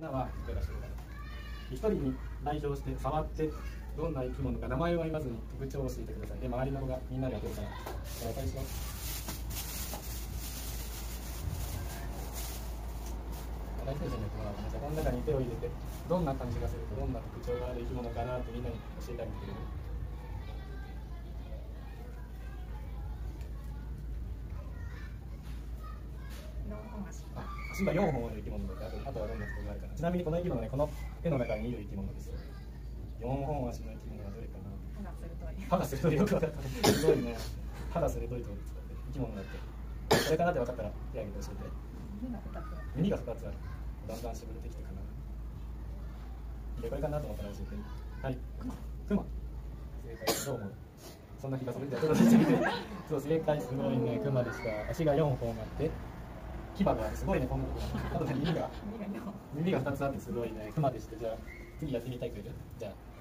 なはいかがでしょうか一人に代表して触ってどんな生き物か名前は言わずに特徴を教えてください。で周りの子がみんなでやってるからお願いします。大先生にやってもらうとねじゃあこの中に手を入れてどんな感じがするかどんな特徴がある生き物かなってみんなに教えてあげてくれる。あ足が4本ある生き物であとあとはどんな特徴があるか。なちなみにこの生き物ねこの絵の中にいる生き物です。4本足の生き物はどれかな。歯が鋭い。よく分かったすごいね。歯が鋭いと思って生き物だって。これかなって分かったら手挙げて教えて。耳が2つあるだんだん絞れてきてかな。でこれかなと思ったら教えて。はい。クマ。正解どう思うそんな気がする。じゃあそう正解。すごいね。クマでした。足が4本あって牙がすごいねこんなところあとね耳が耳が2つあってすごいね。クマでしたじゃあ次やってみたいくれるじゃあ。